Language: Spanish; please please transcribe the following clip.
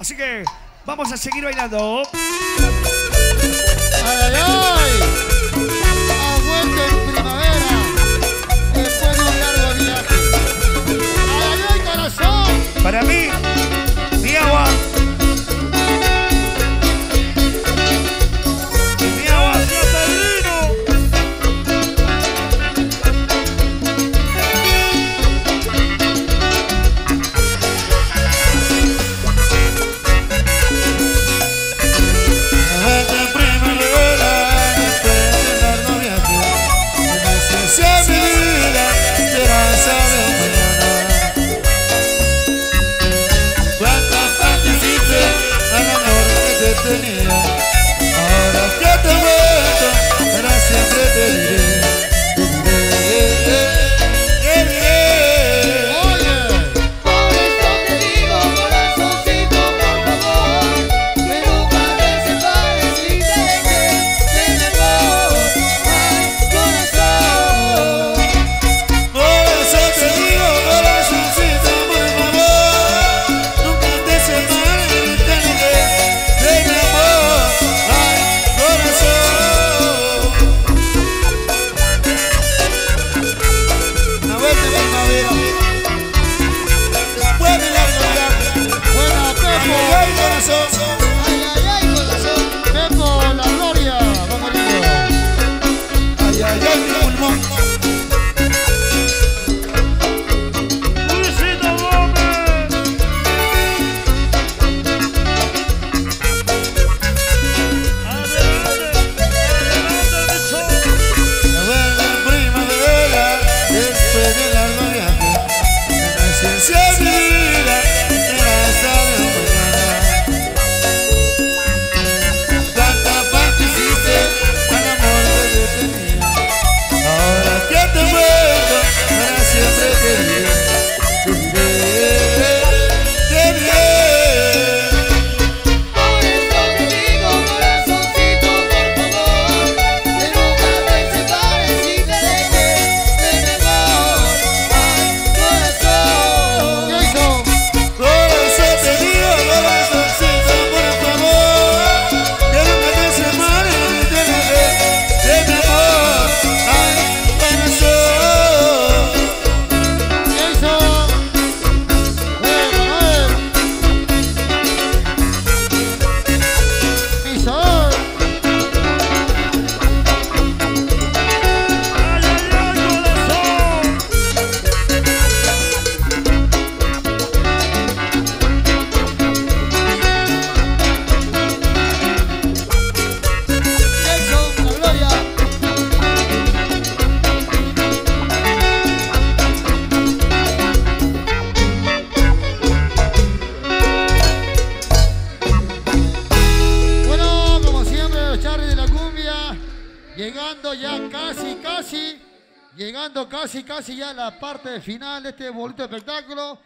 Así que vamos a seguir bailando. 这里 ya casi, casi, llegando casi, casi ya a la parte final de este bonito espectáculo.